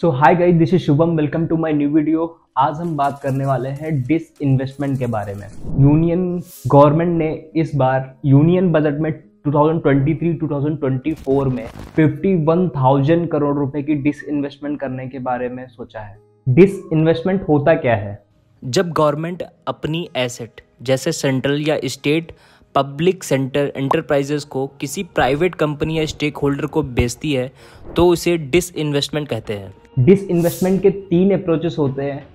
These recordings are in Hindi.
So hi guys this is Shubham welcome to my new video आज हम बात करने वाले हैं डिस इन्वेस्टमेंट के बारे में। यूनियन गवर्नमेंट ने इस बार यूनियन बजट में 2023-2024 में 51,000 करोड़ रुपए की डिस इन्वेस्टमेंट करने के बारे में सोचा है। डिस इन्वेस्टमेंट होता क्या है? जब गवर्नमेंट अपनी एसेट जैसे सेंट्रल या स्टेट पब्लिक सेंटर एंटरप्राइजेस को किसी प्राइवेट कंपनी या स्टेक होल्डर को बेचती है तो उसे डिस इन्वेस्टमेंट कहते हैं। डिस इन्वेस्टमेंट के तीन अप्रोचेस होते हैं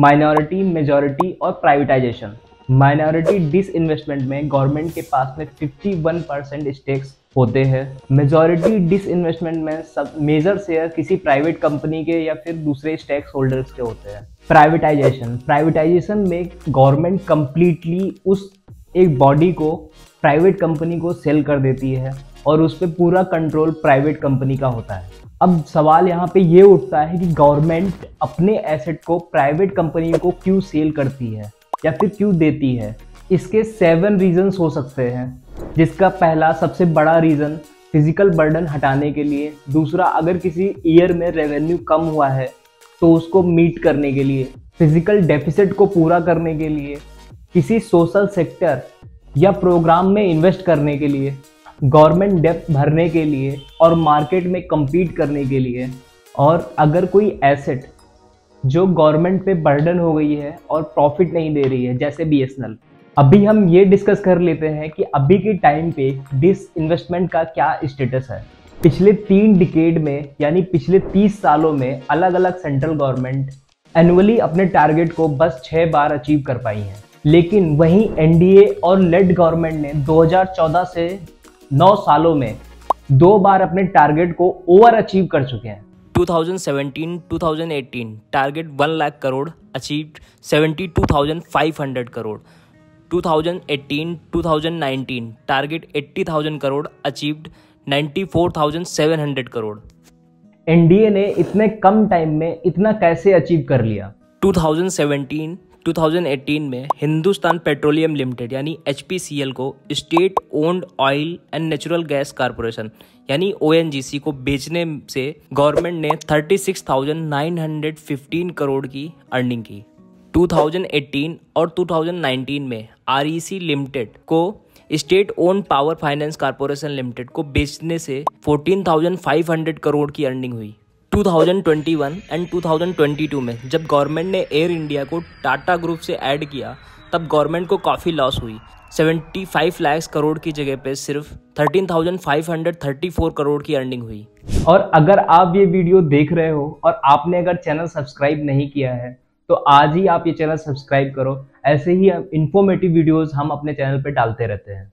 माइनॉरिटी मेजॉरिटी और प्राइवेटाइजेशन माइनॉरिटी डिस इन्वेस्टमेंट में गवर्नमेंट के पास में 51 परसेंट स्टेक्स होते हैं. मेजॉरिटी डिस इन्वेस्टमेंट में सब मेजर शेयर किसी प्राइवेट कंपनी के या फिर दूसरे स्टेक्स होल्डर्स के होते हैं. प्राइवेटाइजेशन प्राइवेटाइजेशन में गवर्नमेंट कंप्लीटली उस एक बॉडी को प्राइवेट कंपनी को सेल कर देती है और उस पर पूरा कंट्रोल प्राइवेट कंपनी का होता है. अब सवाल यहाँ पे ये उठता है कि गवर्नमेंट अपने एसेट को प्राइवेट कंपनी को क्यों सेल करती है या फिर क्यों देती है? इसके सेवन रीजंस हो सकते हैं, जिसका पहला सबसे बड़ा रीज़न फ़िज़िकल बर्डन हटाने के लिए। दूसरा, अगर किसी ईयर में रेवेन्यू कम हुआ है तो उसको मीट करने के लिए फ़िज़िकल डेफिसिट को पूरा करने के लिए, किसी सोशल सेक्टर या प्रोग्राम में इन्वेस्ट करने के लिए। गवर्नमेंट डेप्थ भरने के लिए और मार्केट में compete करने के लिए और अगर कोई एसेट जो गवर्नमेंट पे बर्डन हो गई है और प्रॉफिट नहीं दे रही है, जैसे BSNL अभी हम ये डिस्कस कर लेते हैं कि अभी के टाइम पे डिस इन्वेस्टमेंट का क्या स्टेटस है। पिछले तीन डिकेड में, यानी पिछले तीस सालों में अलग अलग सेंट्रल गवर्नमेंट एनुअली अपने टारगेट को बस छः बार अचीव कर पाई हैं। लेकिन वहीं एनडीए और लेड गवर्नमेंट ने 2014 से 9 सालों में दो बार अपने टारगेट को ओवर अचीव कर चुके हैं। 2017-2018 target 1 lakh crore achieved 72,500 crore 2018-2019 target 80,000 crore achieved 94,700 crore NDA ने इतने कम टाइम में इतना कैसे अचीव कर लिया? 2017 2018 में हिंदुस्तान पेट्रोलियम लिमिटेड यानी एचपीसीएल को state owned oil and natural gas corporation यानी ओएनजीसी को बेचने से गवर्नमेंट ने 36,915 करोड़ की अर्निंग की। 2018 और 2019 में आरईसी लिमिटेड को state own power finance corporation limited को बेचने से 14,500 करोड़ की अर्निंग हुई। 2021 एंड 2022 में जब गवर्नमेंट ने एयर इंडिया को टाटा ग्रुप से ऐड किया तब गवर्नमेंट को काफ़ी लॉस हुई। 75 लाख करोड़ की जगह पे सिर्फ़ 13,534 करोड़ की अर्निंग हुई। और अगर आप ये वीडियो देख रहे हो और आपने अगर चैनल सब्सक्राइब नहीं किया है तो आज ही आप ये चैनल सब्सक्राइब करो। ऐसे ही इंफॉर्मेटिव वीडियोस हम अपने चैनल पे डालते रहते हैं।